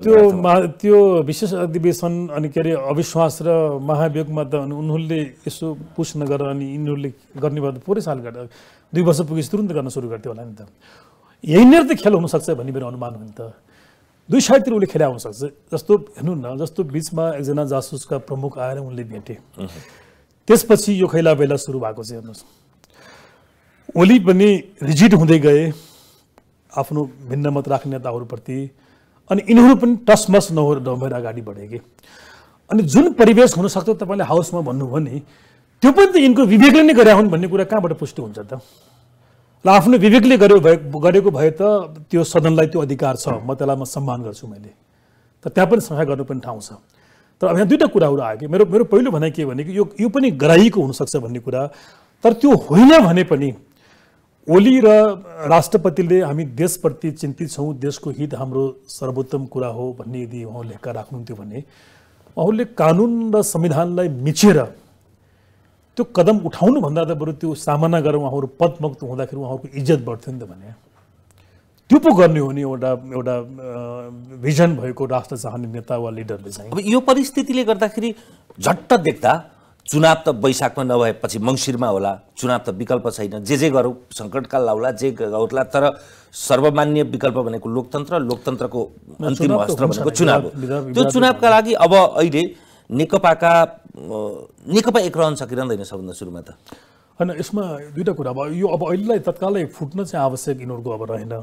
त्यो मा त्यो विशेष अधिवेशन अनि के अरे अविश्वास र महाभियोगमा त अनि उनीहरूले यसो पुस नगरेर अनि यिनीहरूले गर्ने भए त पुरै साल गर्दा दुई वर्ष पुगेपछि तुरन्त गर्न सुरु गर्थ्यो होला नि त। यहीँनिर त खेल हुनसक्छ भन्ने मेरो अनुमान हो नि त। दुई साइडतिर उसले खेला हुनसक्छ। जस्तो हेर्नु न जस्तो बिचमा एकजना जासुसका प्रमुख आएर उनले भेटे। त्यसपछि यो खैला बेला सुरु भएको छ हेर्नुहोस्। ओली पनि रिजिट हुँदै गए। आफ्नो भिन्न मत राख्ने नेताहरूप्रति अनि यिनीहरू पनि टसमस नहो नभएर अगाडि बढे कि अनि जुन परिवेश हुनसक्छ तपाईँले हाउसमा भन्नुभयो नि त्यो पनि त यिनको विवेकले नै गरे हुन् भन्ने कुरा कहाँबाट पुष्टि हुन्छ त? ल आफ्नो विवेकले गर्यो भए गरेको भए त त्यो सदनलाई त्यो अधिकार छ म त्यसलाई म सम्मान गर्छु मैले। त त्यहाँ पनि गर्नु पनि ठाउँ छ। तर अब यहाँ दुईवटा कुराहरू आयो कि। मेरो मेरो पहिलो भनाइ के भने कि यो यो पनि गराइएको हुनसक्छ भन्ने कुरा। तर त्यो होइन भने पनि ओली र राष्ट्रपतिले हामी देशप्रति चिन्तित छौँ देशको हित हाम्रो सर्वोत्तम कुरा हो भन्ने यदि उहाँले लेखा राख्नुहुन्थ्यो भने उहाँहरूले कानुन र संविधानलाई मिचेर त्यो कदम उठाउनुभन्दा त बरु त्यो सामना गरेर उहाँहरू पदमुक्त हुँदाखेरि उहाँहरूको इज्जत बढ्थ्यो नि त भने। त्यो पो गर्ने हो नि एउटा एउटा भिजन भएको राष्ट्र चाहने नेता वा लिडरले चाहिँ। अब यो परिस्थितिले गर्दाखेरि झट्ट देख्दा चुनाव त वैशाखमा नभएपछि मङ्सिरमा होला चुनाव त विकल्प छैन। जे जे गरौँ सङ्कटकाल लाउला जे गरौँला तर सर्वमान्य विकल्प भनेको लोकतन्त्र लोकतन्त्रको अन्तिम अस्त्र भनेको चुनाव हो। त्यो चुनावका लागि अब अहिले नेकपाका नेकपा एक रहन सकिरहँदैन सबभन्दा सुरुमा त। होइन यसमा दुईवटा कुरा। अब यो अब अहिलेलाई तत्कालै फुट्न चाहिँ आवश्यक यिनीहरूको अब रहेन।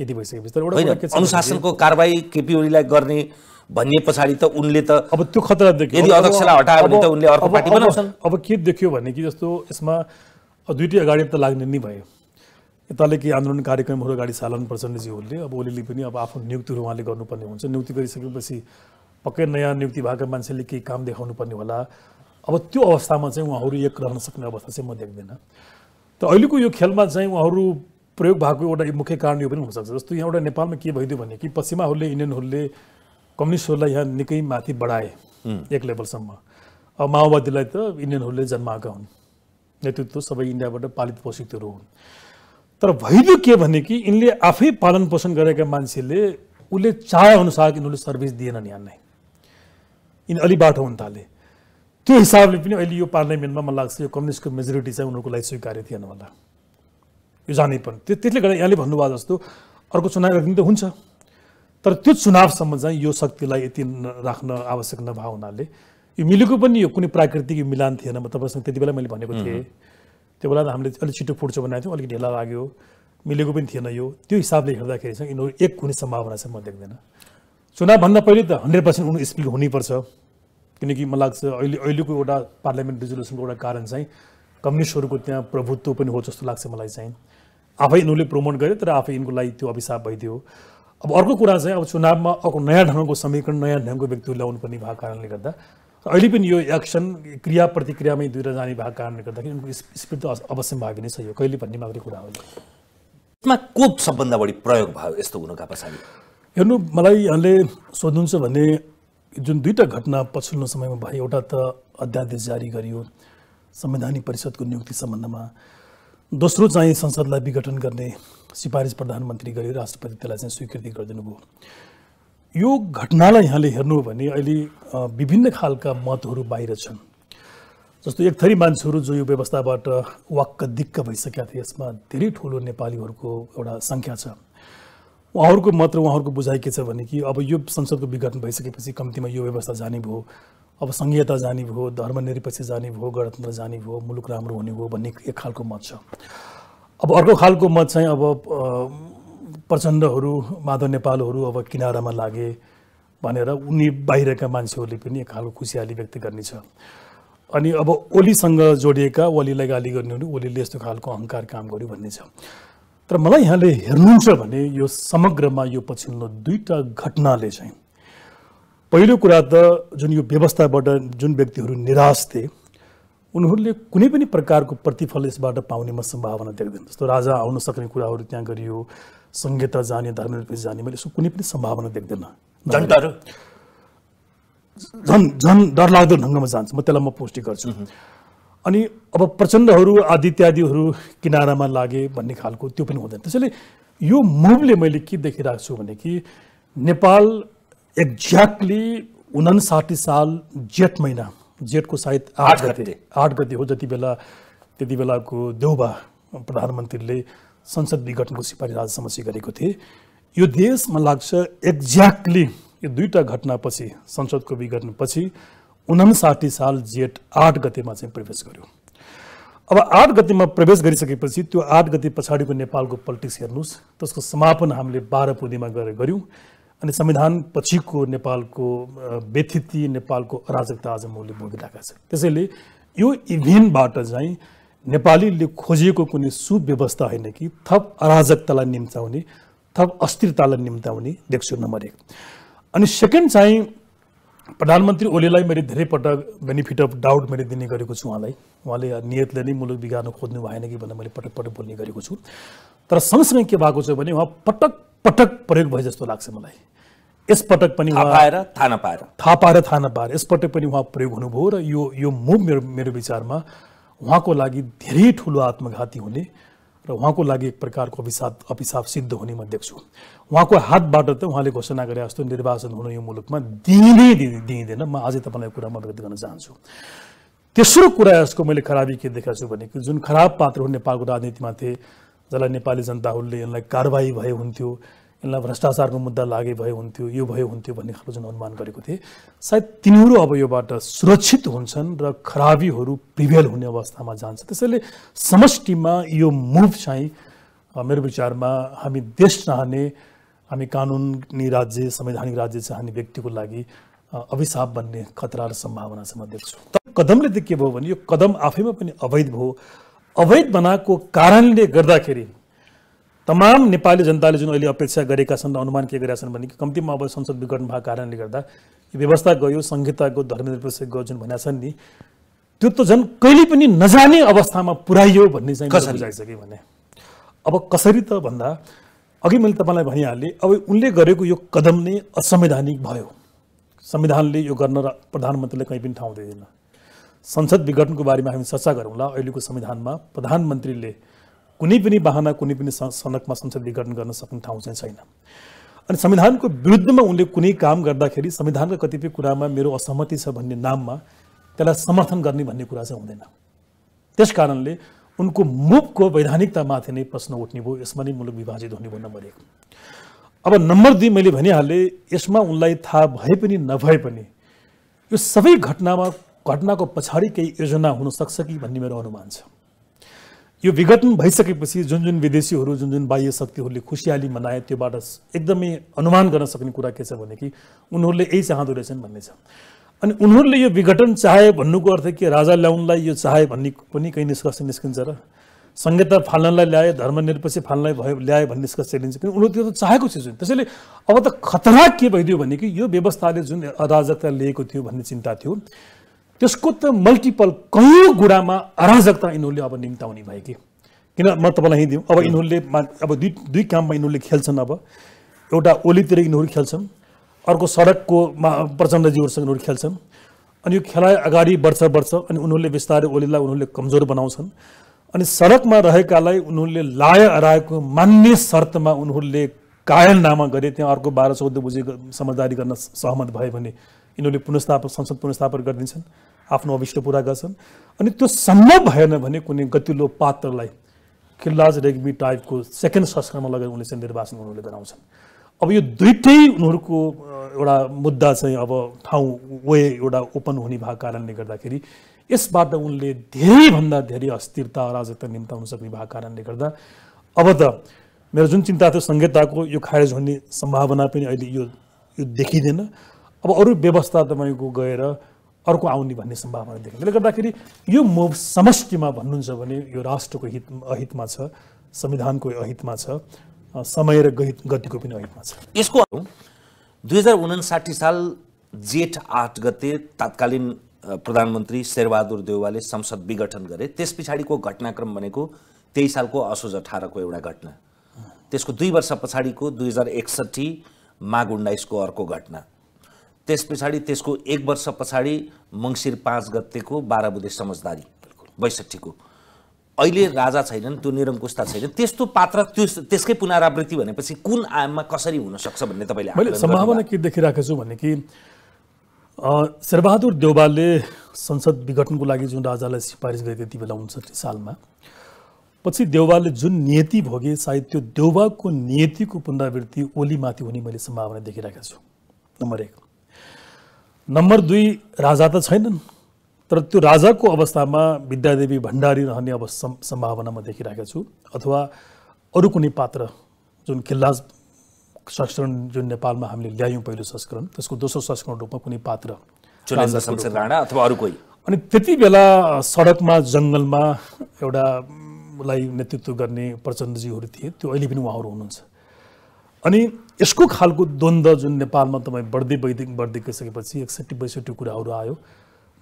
यति भइसकेपछि। तर एउटा अनुशासनको कारवाही केपी ओलीलाई गर्ने भन्ने पछाडि त उनले त अब त्यो खतरा देख्यो। यदि अध्यक्षलाई हटायो भने त उनले अर्को पार्टी बनाउँछन्। अब के देख्यो भने कि जस्तो यसमा दुइटै अगाडि त लाग्ने नै भयो। यताले केही आन्दोलन कार्यक्रमहरू अगाडि सालन प्रचण्डजीहरूले अब ओलीले पनि अब आफ्नो नियुक्तिहरू उहाँले गर्नुपर्ने हुन्छ। नियुक्ति गरिसकेपछि पक्कै नयाँ नियुक्ति भएका मान्छेले केही काम देखाउनु पर्ने होला। अब त्यो अवस्थामा चाहिँ उहाँहरू एक रहन सक्ने अवस्था चाहिँ म देख्दैन। त अहिलेको यो खेलमा चाहिँ उहाँहरू प्रयोग भएको एउटा मुख्य कारण यो पनि हुनसक्छ जस्तो यहाँ एउटा नेपालमा के भइदियो भने कि पश्चिमाहरूले इन्डियनहरूले कम्युनिस्टहरूलाई यहाँ निकै माथि बढाए एक लेभलसम्म। अब माओवादीलाई त इन्डियनहरूले जन्माएका हुन्। नेतृत्व सबै इन्डियाबाट पालित पोषितहरू हुन्। तर भइदियो के भने कि यिनले आफै पालन पोषण गरेका मान्छेले उसले चाहे अनुसार यिनीहरूले सर्भिस दिएनन् यहाँ नै। यिनी अलि बाटो हुन थाले। त्यो हिसाबले पनि अहिले यो पार्लियामेन्टमा मलाई लाग्छ यो कम्युनिस्टको मेजोरिटी चाहिँ उनीहरूको लागि स्वीकार्य थिएन होला। यो जानै त्यो त्यसले गर्दा यहाँले भन्नुभयो जस्तो अर्को चुनाव एक दिन त हुन्छ। तर त्यो चुनावसम्म चाहिँ यो शक्तिलाई यति राख्न आवश्यक नभए हुनाले यो मिलेको पनि यो कुनै प्राकृतिक मिलान थिएन। म तपाईँसँग त्यति बेला मैले भनेको थिएँ। त्यो बेला त हामीले अलिक छिटो फुट्छ भनेको थियौँ अलिक ढिला लाग्यो। मिलेको पनि थिएन यो। त्यो हिसाबले हेर्दाखेरि चाहिँ यिनीहरू एक हुने सम्भावना चाहिँ म देख्दैन। चुनावभन्दा पहिले त हन्ड्रेड पर्सेन्ट उनीहरू स्पिल हुनैपर्छ। किनकि मलाई लाग्छ अहिले अहिलेको एउटा पार्लियामेन्ट रिजोल्युसनको एउटा कारण चाहिँ कम्युनिस्टहरूको त्यहाँ प्रभुत्व पनि हो जस्तो लाग्छ मलाई चाहिँ। आफै यिनीहरूले प्रमोट गरे तर आफै यिनको लागि त्यो अभिशाप भइदियो। अब अर्को कुरा चाहिँ अब चुनावमा अर्को नयाँ ढङ्गको समीकरण नयाँ ढङ्गको व्यक्तिहरू ल्याउनु पर्ने भएको कारणले गर्दा अहिले पनि यो एक्सन क्रिया प्रतिक्रियामै दुइटा जाने भएको कारणले गर्दाखेरि उनको स्पिड त अवश्य भावी नै छ यो। कहिले भन्ने मात्रै कुरा हो। यसमा को सबभन्दा बढी प्रयोग भयो यस्तो हुनुका पछाडि? हेर्नु मलाई यहाँले सोध्नुहुन्छ भने जुन दुईवटा घटना पछिल्लो समयमा भयो एउटा त अध्यादेश जारी गरियो संवैधानिक परिषदको नियुक्ति सम्बन्धमा। दोस्रो चाहिँ संसदलाई विघटन गर्ने सिफारिस प्रधानमन्त्री गरी राष्ट्रपति त्यसलाई चाहिँ स्वीकृति गरिदिनु भयो यो घटनालाई यहाँले हेर्नु भने अहिले विभिन्न खालका मतहरू बाहिर छन्। जस्तो एक थरी मान्छेहरू जो यो व्यवस्थाबाट वाक्क दिक्क भइसकेका थिए यसमा धेरै ठुलो नेपालीहरूको एउटा सङ्ख्या छ। उहाँहरूको मत र उहाँहरूको बुझाइ के छ भने कि अब यो संसदको विघटन भइसकेपछि कम्तीमा यो व्यवस्था जाने भयो। अब सङ्घीयता जाने भयो धर्मनिरपेक्ष जाने भयो गणतन्त्र जाने भयो मुलुक राम्रो हुने भयो भन्ने एक खालको मत छ। अब अर्को खालको मत चाहिँ अब प्रचण्डहरू माधव नेपालहरू अब किनारामा लागे भनेर उनी बाहिरका मान्छेहरूले पनि एक खालको खुसियाली व्यक्त गर्ने छ। अनि अब ओलीसँग जोडिएका ओलीलाई गाली गर्ने भने ओलीले यस्तो खालको अहङ्कार काम गर्यो भन्ने छ। तर मलाई यहाँले हेर्नुहुन्छ भने यो समग्रमा यो पछिल्लो दुईवटा घटनाले चाहिँ पहिलो कुरा त जुन यो व्यवस्थाबाट जुन व्यक्तिहरू निराश थिए उनीहरूले कुनै पनि प्रकारको प्रतिफल यसबाट पाउने म सम्भावना देख्दैन। जस्तो राजा आउन सक्ने कुराहरू त्यहाँ गरियो सङ्घीयता जाने धर्मनिरपेक्ष जाने मैले यसो कुनै पनि सम्भावना देख्दैन। जनताहरू? झन् झन् डरलाग्दो ढङ्गमा जान्छ। म त्यसलाई म पुष्टि गर्छु। अनि अब प्रचण्डहरू आदित्यादिहरू किनारामा लागे भन्ने खालको त्यो पनि हुँदैन। त्यसैले यो मुभले मैले के देखिरहेको छु भने कि नेपाल एक्ज्याक्टली उनासाठी साल जेठ महिना जेठको सायद आठ गते। आठ गते हो जति बेला त्यति बेलाको देउबा प्रधानमन्त्रीले संसद विघटनको सिफारिस आज समस्या गरेको थिए। यो देशमा लाग्छ एक्ज्याक्टली यो दुईवटा घटनापछि संसदको विघटनपछि उनासाठी साल जेठ आठ गतेमा चाहिँ प्रवेश गर्यो। अब आठ गतिमा प्रवेश गरिसकेपछि त्यो आठ गति पछाडिको नेपालको पोलिटिक्स हेर्नुहोस् त्यसको समापन हामीले बाह्र पुँजीमा गएर गऱ्यौँ अनि संविधान पछिको नेपालको व्यथिति नेपालको अराजकता आज मौले भोगिरहेका छन्। त्यसैले यो इभेन्टबाट चाहिँ नेपालीले खोजिएको कुनै सुव्यवस्था होइन कि थप अराजकतालाई निम्ताउने थप अस्थिरतालाई निम्ताउने देख्छु नम्बर एक। अनि सेकेन्ड चाहिँ प्रधानमन्त्री ओलीलाई मैले धेरै पटक बेनिफिट अफ डाउट मैले दिने गरेको छु उहाँलाई। उहाँले नियतले नै मुलुक बिगार्न खोज्नु भएन कि भनेर मैले पटक पटक बोल्ने गरेको छु। तर सँगसँगै के भएको छ भने उहाँ पटक पटक प्रयोग भए जस्तो लाग्छ मलाई। यसपटक पनि थाहा उहाँ पाएर थाहा नपाएर। थाहा पाएर थाहा नपाएर यसपटक पनि उहाँ प्रयोग हुनुभयो र यो यो मुभ मेरो मेरो विचारमा उहाँको लागि धेरै ठुलो आत्मघाती हुने र उहाँको लागि एक प्रकारको अभिशाप अभिशाप सिद्ध हुने म देख्छु। उहाँको हातबाट त उहाँले घोषणा गरे जस्तो निर्वाचन हुनु यो मुलुकमा दिइँदै दिइ- दिइँदैन। म अझै तपाईँलाई कुरा म व्यक्त गर्न चाहन्छु। तेस्रो कुरा यसको मैले खराबी के देखाएको छु भने जुन खराब पात्रहरू नेपालको राजनीतिमा थिए जसलाई नेपाली जनताहरूले यसलाई कारवाही भए हुन्थ्यो यसलाई भ्रष्टाचारको मुद्दा लागे भए हुन्थ्यो यो भए हुन्थ्यो भन्ने खालको जुन अनुमान गरेको थिएँ सायद तिनीहरू अब योबाट सुरक्षित हुन्छन् र खराबीहरू प्रिभेल हुने अवस्थामा जान्छ त्यसैले समष्टिमा यो मुभ चाहिँ मेरो विचारमा हामी देश चाहने हामी कानुनी राज्य संवैधानिक राज्य चाहने व्यक्तिको लागि अभिशाप बन्ने खतरा र सम्भावना चाहिँ म देख्छु कदमले चाहिँ के भयो भने यो कदम आफैमा पनि अवैध भयो अवैध बनाएको कारणले गर्दाखेरि तमाम नेपाली जनताले जुन अहिले अपेक्षा गरेका छन् र अनुमान के गरेका छन् भने कि कम्तीमा अब संसद विघटन भएको कारणले गर्दा यो व्यवस्था गयो संहिताको धर्मनिरपेक्ष गयो जुन भनेका छन् नि त्यो त झन् कहिले पनि नजाने अवस्थामा पुर्याइयो भन्ने चाहिँ मेरो कसरी? बुझाइ छ कि भने अब कसरी त भन्दा अघि मैले तपाईँलाई भनिहालेँ अब उनले गरेको यो कदम नै असंवैधानिक भयो संविधानले यो गर्न र प्रधानमन्त्रीलाई कहीँ पनि ठाउँ दिँदैन संसद विघटनको बारेमा हामी चर्चा गरौँला अहिलेको संविधानमा प्रधानमन्त्रीले कुनै पनि बाहना कुनै पनि सनकमा संसद विघटन गर्न सक्ने ठाउँ चाहिँ छैन। अनि संविधानको विरुद्धमा उनले कुनै काम गर्दाखेरि संविधानका कतिपय कुरामा मेरो असहमति छ भन्ने नाममा त्यसलाई समर्थन गर्ने भन्ने कुरा चाहिँ हुँदैन। त्यस कारणले उनको मुभको वैधानिकतामाथि नै प्रश्न उठ्ने भयो यसमा नै मुलुक विभाजित हुने भयो नम्बर एक अब नम्बर दुई मैले भनिहालेँ यसमा उनलाई थाहा भए पनि नभए पनि यो सबै घटनामा घटनाको पछाडि केही योजना हुन सक्छ कि भन्ने मेरो अनुमान छ। यो विघटन भइसकेपछि जुन जुन विदेशीहरू जुन जुन बाह्य शक्तिहरूले खुसियाली मनाए त्योबाट एकदमै अनुमान गर्न सक्ने कुरा के छ भने कि उनीहरूले यही चाहँदो रहेछन् भन्ने छ। अनि उनीहरूले यो विघटन चाहे भन्नुको अर्थ के? राजा ल्याउनलाई यो चाहे भन्ने पनि कहीँ निष्कर्ष निस्किन्छ र संहिता फाल्नलाई ल्याए धर्मनिरपेक्ष फाल्नलाई भयो ल्याए भन्ने निष्कर्ष लिन्छ किन? उनीहरू त्यो त चाहेको चिज हुन् त्यसैले अब त खतरा के भइदियो भने कि यो व्यवस्थाले जुन अराजकता लिएको थियो भन्ने चिन्ता थियो। त्यसको त मल्टिपल कयौँ गुणामा अराजकता यिनीहरूले अब निम्ताउने भयो कि। किन म तपाईँलाई यहीँ दिउँ? अब यिनीहरूले अब दुई दुई काममा यिनीहरूले खेल्छन् अब। एउटा ओलीतिर यिनीहरू खेल्छन् अर्को सडकको मा प्रचण्डजीहरूसँग यिनीहरू खेल्छन्। अनि यो खेलाइ अगाडि बढ्छ बढ्छ अनि उनीहरूले बिस्तारै ओलीलाई उनीहरूले कमजोर बनाउँछन्। अनि सडकमा रहेकालाई उनीहरूले लाय हराएको मान्ने शर्तमा उनीहरूले कायलनामा गरे त्यहाँ अर्को बाह्र चौध बुझे समझदारी गर्न सहमत भयो भने यिनीहरूले पुनस्थापन संसद पुनस्थापन गरिदिन्छन् आफ्नो अभिष्ट पुरा गर्छन्। अनि त्यो सम्भव भएन भने कुनै गतिलो पात्रलाई खिल्लाज रेग्मी टाइपको सेकेन्ड संस्करणमा लगेर उनले चाहिँ निर्वाचन उनीहरूले गराउँछन्। अब यो दुइटै उनीहरूको एउटा मुद्दा चाहिँ अब ठाउँ वे एउटा ओपन हुने भएको कारणले गर्दाखेरि यसबाट उनले धेरैभन्दा धेरै अस्थिरता अराजकता निम्ताउन सक्ने भएको कारणले गर्दा अब त मेरो जुन चिन्ता थियो संहिताको यो खारेज हुने सम्भावना पनि अहिले यो यो देखिँदैन। अब अरू व्यवस्था तपाईँको गएर अर्को आउने भन्ने सम्भावना देखिन्छ। त्यसले गर्दाखेरि यो मुभ समष्टिमा भन्नुहुन्छ भने यो राष्ट्रको हित अहितमा छ संविधानको अहितमा छ समय र गहित गतिको पनि अहितमा छ। यसको दुई हजार उनासाठी साल जेठ आठ गते तत्कालीन प्रधानमन्त्री शेरबहादुर देउवाले संसद विघटन गरे। त्यस पछाडिको घटनाक्रम भनेको त्यही सालको असोज अठारको एउटा घटना। त्यसको दुई वर्ष पछाडिको दुई हजार एकसट्ठी माघ उन्नाइसको अर्को घटना। त्यस पछाडि त्यसको एक वर्ष पछाडि मङ्सिर पाँच गतेको बाह्र बुधे समझदारी बैसठीको। अहिले राजा छैनन् त्यो निरङ्कुशता छैन त्यस्तो पात्र त्यो त्यसकै पुनरावृत्ति भनेपछि कुन आयाममा कसरी हुन सक्छ भन्ने तपाईँले मैले सम्भावना के देखिरहेको छु भने कि शेरबहादुर देउवालले संसद विघटनको लागि जुन राजालाई सिफारिस गरे त्यति बेला उन्सठी सालमा पछि देउवालले जुन नियति भोगे सायद त्यो देउवाको नियतिको पुनरावृत्ति ओलीमाथि हुने मैले सम्भावना देखिरहेको छु। नम्बर एक। नम्बर दुई राजा त छैनन् तर त्यो राजाको अवस्थामा विद्यादेवी भण्डारी रहने अब सम्- सम्भावना म देखिरहेको छु। अथवा अरू कुनै पात्र जुन किल्ला संस्करण जुन नेपालमा हामीले ल्यायौँ पहिलो संस्करण त्यसको दोस्रो संस्करण रूपमा कुनै पात्र राणा अथवा अरू कोही? अनि त्यति बेला सडकमा जङ्गलमा एउटा लाई नेतृत्व गर्ने प्रचण्डजीहरू थिए त्यो अहिले पनि उहाँहरू हुनुहुन्छ। अनि यसको खालको द्वन्द्व जुन नेपालमा तपाईँ बढ्दै बढ्दै बढ्दै गइसकेपछि एकसट्ठी बैसठी कुराहरू आयो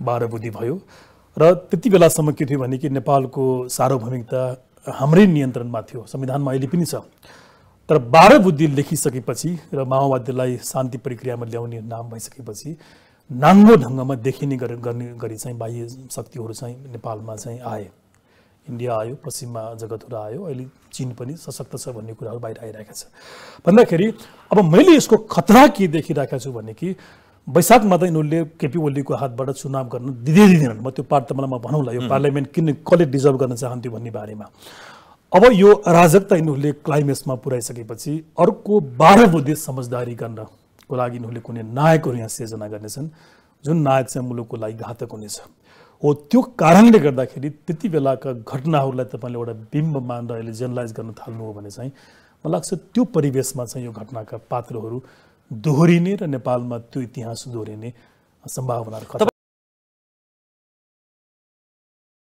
बाह्र बुद्धि भयो। र त्यति बेलासम्म के थियो भने कि नेपालको सार्वभौमिकता हाम्रै नियन्त्रणमा थियो संविधानमा अहिले पनि छ। तर बाह्र बुद्धि लेखिसकेपछि र माओवादीलाई शान्ति प्रक्रियामा ल्याउने नाम भइसकेपछि नाङ्गो ढङ्गमा देखिने गरे गर्ने गरी चाहिँ बाह्य शक्तिहरू चाहिँ नेपालमा चाहिँ आए। इन्डिया आयो पश्चिममा जगतहरू आयो अहिले चिन पनि सशक्त छ भन्ने कुराहरू बाहिर आइरहेका छ भन्दाखेरि अब मैले यसको खतरा के देखिरहेका छु भने कि वैशाखमा त यिनीहरूले केपी ओलीको हातबाट चुनाव गर्न दिँदै दिँदैनन् म त्यो पार्ट त मलाई म भनौँला यो पार्लियामेन्ट किन कसले डिजर्भ गर्न चाहन्थ्यो भन्ने बारेमा। अब यो अराजकता यिनीहरूले क्लाइमेक्समा पुर्याइसकेपछि अर्को बाह्र बुद्धि समझदारी गर्नको लागि यिनीहरूले कुनै नायकहरू यहाँ सिर्जना गर्नेछन् जुन नायक चाहिँ मुलुकको लागि घातक हुनेछ। हो त्यो कारणले गर्दाखेरि त्यति बेलाका घटनाहरूलाई तपाईँले एउटा बिम्ब मानेर अहिले जेनलाइज गर्न थाल्नु हो भने चाहिँ मलाई लाग्छ त्यो परिवेशमा चाहिँ यो घटनाका पात्रहरू दोहोरिने र नेपालमा त्यो इतिहास दोहोरिने सम्भावनाहरू